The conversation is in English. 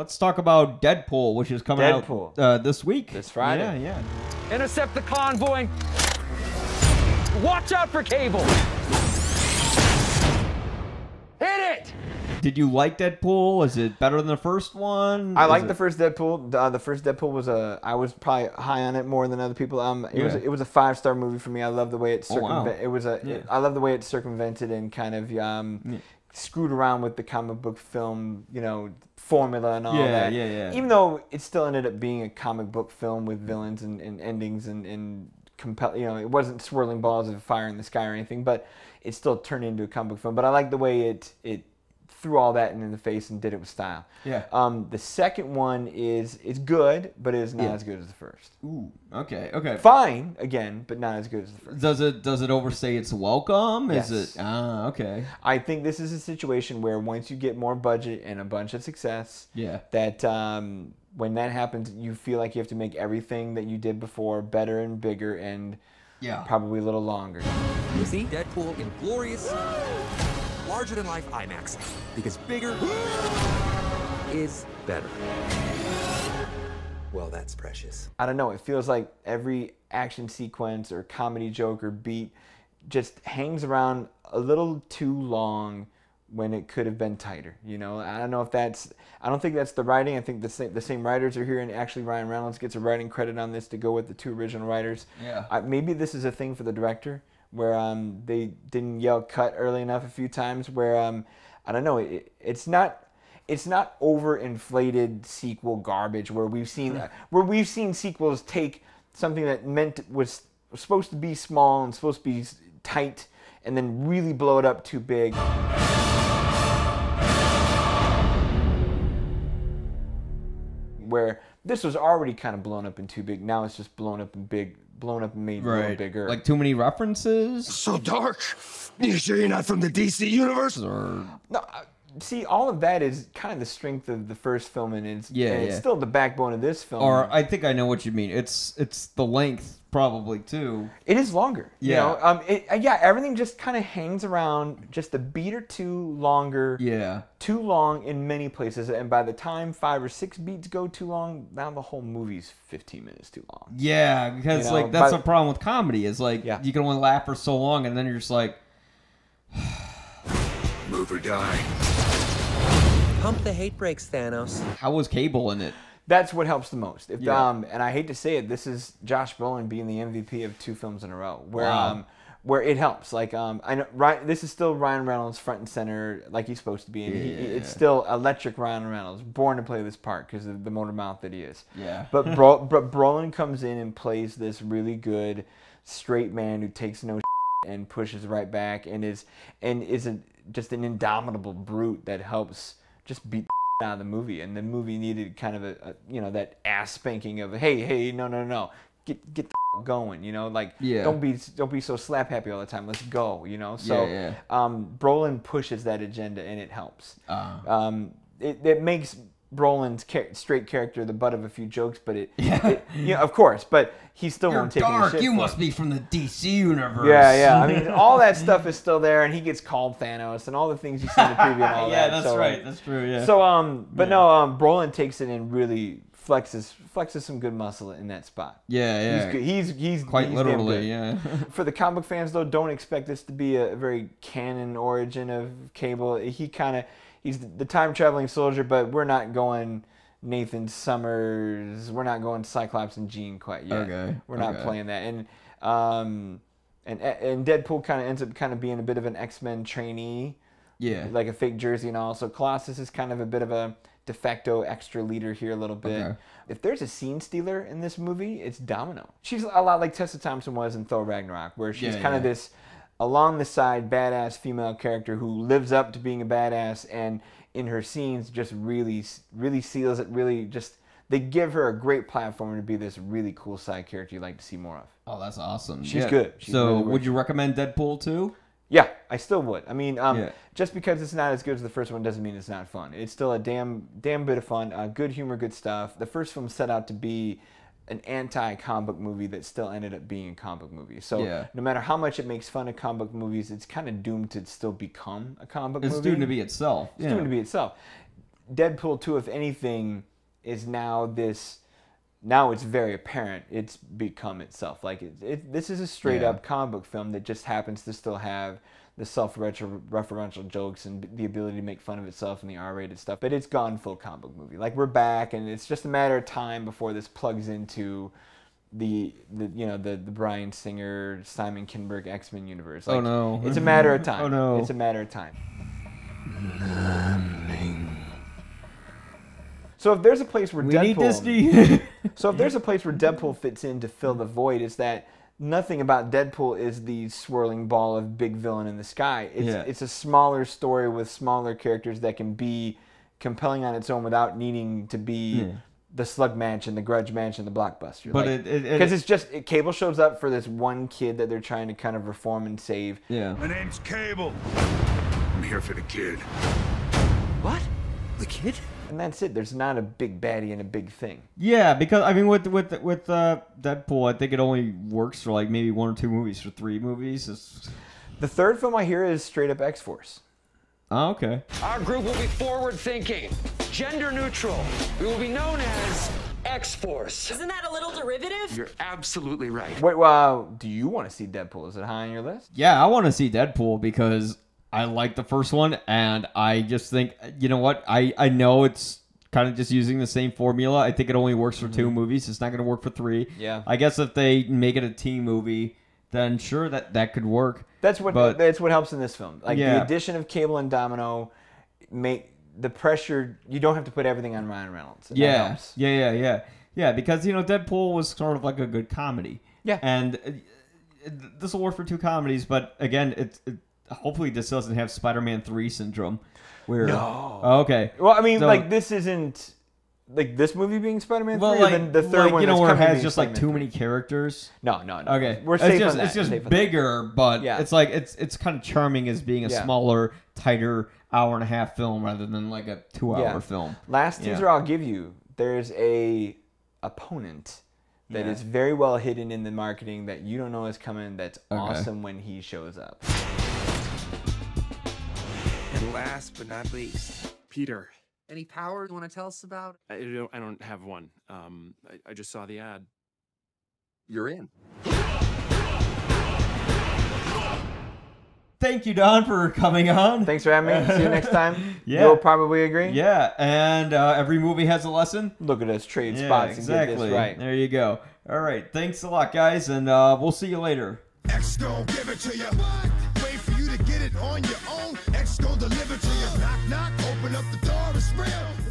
let's talk about Deadpool, which is coming Deadpool. out uh, this week. This Friday. Yeah, yeah. Intercept the convoy. Watch out for Cable. Hit it! Did you like Deadpool? Is it better than the first one? I Is like the first Deadpool. Uh, the first Deadpool was a. I was probably high on it more than other people. Um, it was Yeah. it was a five star movie for me. I love the way it Oh, wow. It was a. Yeah. I love the way it circumvented and kind of um, screwed around with the comic book film, you know, formula and all Yeah, that. yeah, yeah. Even though it still ended up being a comic book film with villains and, and endings and and compel. You know, it wasn't swirling balls of fire in the sky or anything, but it still turned into a comic book film. But I like the way it it threw all that in the face and did it with style. Yeah. Um, the second one is it's good, but it is not Yeah. as good as the first. Ooh, okay, okay. Fine again, but not as good as the first. Does it does it overstay its welcome? Is Yes. it ah okay? I think this is a situation where once you get more budget and a bunch of success, Yeah. that um, when that happens, you feel like you have to make everything that you did before better and bigger and Yeah. probably a little longer. You see? Deadpool in glorious, larger than life IMAX. Because bigger is better. Well, that's precious. I don't know. It feels like every action sequence or comedy joke or beat just hangs around a little too long when it could have been tighter. You know, I don't know if that's. I don't think that's the writing. I think the same the same writers are here, and actually Ryan Reynolds gets a writing credit on this to go with the two original writers. Yeah. I, maybe this is a thing for the director where um they didn't yell cut early enough a few times. Where um I don't know. It, it's not it's not overinflated sequel garbage where we've seen where we've seen sequels take something that meant was supposed to be small and supposed to be tight and then really blow it up too big. Where this was already kind of blown up and too big. Now it's just blown up and big, blown up and made a little Right. bigger. Like too many references So dark. You sure you're not from the DC universe? or No, see, all of that is kind of the strength of the first film, and it's Yeah, and it's yeah. still the backbone of this film. or I think I know what you mean. It's it's the length probably too. it is longer. You Yeah. know, um, it, uh, yeah, everything just kind of hangs around just a beat or two longer. Yeah. Too long in many places, and by the time five or six beats go too long, now the whole movie's fifteen minutes too long. Yeah, because You know, like that's by- the problem with comedy is like Yeah. you can only laugh for so long and then you're just like Move or die. Pump the hate brakes, Thanos. how was Cable in it? That's what helps the most. If Yeah. um, and I hate to say it, this is Josh Brolin being the MVP of two films in a row, where Wow. um, where it helps. Like um, I know Ryan, this is still Ryan Reynolds front and center, like he's supposed to be, and he, it's still electric Ryan Reynolds, born to play this part because of the motor mouth that he is. Yeah. But Bro, but Brolin comes in and plays this really good straight man who takes no and pushes right back and is and is a, just an indomitable brute that helps just beat the out of the movie. And the movie needed kind of a, a you know that ass spanking of hey hey no no no get get the going you know like Yeah. don't be don't be so slap happy all the time let's go you know so Yeah, um Brolin pushes that agenda and it helps Uh, um, it, it makes Brolin's char- straight character the butt of a few jokes, but it, it yeah, of course, but he still you're won't take any dark. shit You must it. be from the DC universe. Yeah, yeah. I mean, all that stuff is still there, and he gets called Thanos, and all the things you see in the preview and all yeah, that. that's so, right. That's true. Yeah. So, um, but no, um, Brolin takes it and really flexes flexes some good muscle in that spot. yeah, yeah. He's good. He's he's Quite he's literally, yeah. For the comic fans, though, don't expect this to be a very canon origin of Cable. He kind of he's the time traveling soldier, but we're not going Nathan Summers. We're not going Cyclops and Jean quite yet. Okay, we're not okay. playing that. And um, and and Deadpool kind of ends up kind of being a bit of an X Men trainee yeah. like a fake jersey and all. So Colossus is kind of a bit of a de facto extra leader here a little bit. Okay. If there's a scene stealer in this movie, it's Domino. She's a lot like Tessa Thompson was in Thor Ragnarok, where she's Yeah, kind of this along the side badass female character who lives up to being a badass and in her scenes just really really seals it really just they give her a great platform to be this really cool side character you'd like to see more of. Oh, that's awesome. She's Yeah. good. She's so, really would you recommend Deadpool too? Yeah, I still would. I mean, um, Yeah. just because it's not as good as the first one doesn't mean it's not fun. It's still a damn, damn bit of fun. Uh, good humor, good stuff. The first film set out to be an anti-comic book movie that still ended up being a comic book movie. So Yeah. no matter how much it makes fun of comic book movies, it's kind of doomed to still become a comic book It's movie. doomed to be itself. It's yeah. doomed to be itself. Deadpool 2, if anything, is now this. Now it's very apparent. It's become itself. Like it, it this is a straight Yeah. up comic book film that just happens to still have the self-referential jokes and the ability to make fun of itself and the R-rated stuff. But it's gone full comic book movie. Like we're back, and it's just a matter of time before this plugs into the, the you know the the Bryan Singer Simon Kinberg X Men universe. Oh, no. It's a matter of time. Oh, no. It's a matter of time. So if there's a place where We Deadpool, need Disney. so if there's a place where Deadpool fits in to fill the void, is that nothing about Deadpool is the swirling ball of big villain in the sky. It's Yeah. it's a smaller story with smaller characters that can be compelling on its own without needing to be Yeah. the Slug Mansion, the Grudge Mansion, the Blockbuster. But it- it- it- because it's just it, Cable shows up for this one kid that they're trying to kind of reform and save. yeah. My name's Cable. I'm here for the kid. What? The kid? And that's it. There's not a big baddie and a big thing. Yeah, because I mean, with with with uh, Deadpool, I think it only works for like maybe one or two movies. For three movies, it's... The third film I hear is straight up X Force. oh, okay. Our group will be forward thinking, gender neutral. We will be known as X Force. Isn't that a little derivative? You're absolutely right. Wait, well, do you want to see Deadpool? Is it high on your list? Yeah, I want to see Deadpool because I like the first one, and I just think you know what I I know it's kind of just using the same formula. I think it only works for two mm-hmm. movies. It's not going to work for three. Yeah. I guess if they make it a team movie, then sure that that could work. That's what But- that's what helps in this film. Like the addition of Cable and Domino make the pressure. You don't have to put everything on Ryan Reynolds. Yeah, yeah, yeah, yeah, yeah. Because you know, Deadpool was sort of like a good comedy. Yeah. and uh, this will work for two comedies, but again, it's it hopefully this doesn't have Spider-Man three syndrome. Where No. Oh, okay. Well, I mean, So- like this isn't like this movie being Spider-Man Well, three, like, or then the third like, one you know, where it has just like too many characters. No, no, no. Okay, we're it's safe just, on that. It's just Safe on that. bigger, but Yeah. it's like it's it's kind of charming as being a Yeah. smaller, tighter hour and a half film rather than like a two-hour Yeah. film. Last teaser I'll give you. There's a opponent that is very well hidden in the marketing that you don't know is coming. That's Okay. awesome when he shows up. And last but not least, Peter. Any power you want to tell us about? I don't, I don't have one. Um, I, I just saw the ad. you're in. Thank you, Don, for coming on. Thanks for having me. See you next time. Yeah. You'll probably agree. Yeah, and uh, every movie has a lesson. Look at us trade Yeah, spots and get exactly. this right. There you go. All right, thanks a lot, guys, and uh, we'll see you later. X gon' give it to you. Wait for you to get it on your own. X gon' deliver to you. Knock, knock, open up the door, it's real.